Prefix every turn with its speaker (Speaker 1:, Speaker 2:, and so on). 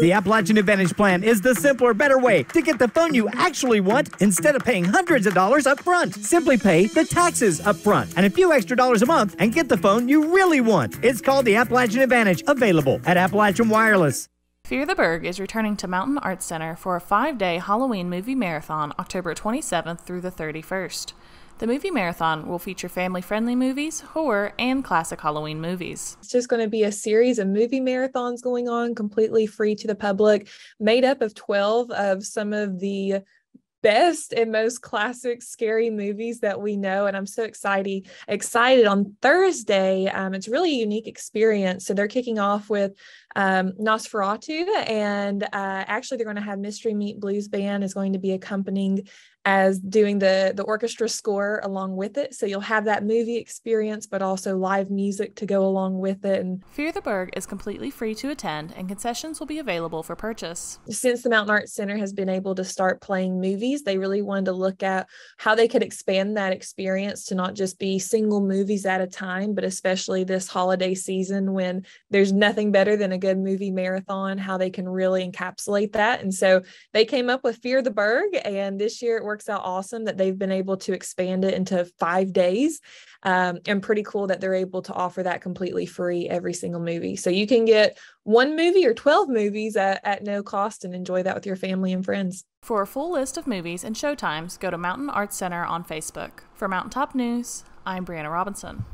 Speaker 1: The Appalachian Advantage plan is the simpler, better way to get the phone you actually want instead of paying hundreds of dollars up front. Simply pay the taxes up front and a few extra dollars a month and get the phone you really want. It's called the Appalachian Advantage, available at Appalachian Wireless.
Speaker 2: Fear the Burg is returning to Mountain Arts Center for a five day Halloween movie marathon October 27th through the 31st. The movie marathon will feature family friendly movies, horror, and classic Halloween movies.
Speaker 3: It's just going to be a series of movie marathons going on, completely free to the public, made up of 12 of some of the best and most classic scary movies that we know and i'm so excited excited on thursday. Um, it's really a unique experience. So they're kicking off with um, nosferatu and uh, actually they're going to have mystery meat blues band is going to be accompanying as doing the the orchestra score along with it. So you'll have that movie experience but also live music to go along with it and
Speaker 2: fear the burg is completely free to attend and concessions will be available for purchase.
Speaker 3: Since the mountain arts center has been able to start playing movies they really wanted to look at how they could expand that experience to not just be single movies at a time but especially this holiday season when there's nothing better than a good movie marathon how they can really encapsulate that and so they came up with fear the burg and this year it works out awesome that they've been able to expand it into five days. Um, and pretty cool that they're able to offer that completely free every single movie. So you can get one movie or 12 movies at, at no cost and enjoy that with your family and friends.
Speaker 2: For a full list of movies and showtimes, go to Mountain Arts Center on Facebook. For Mountaintop News, I'm Brianna Robinson.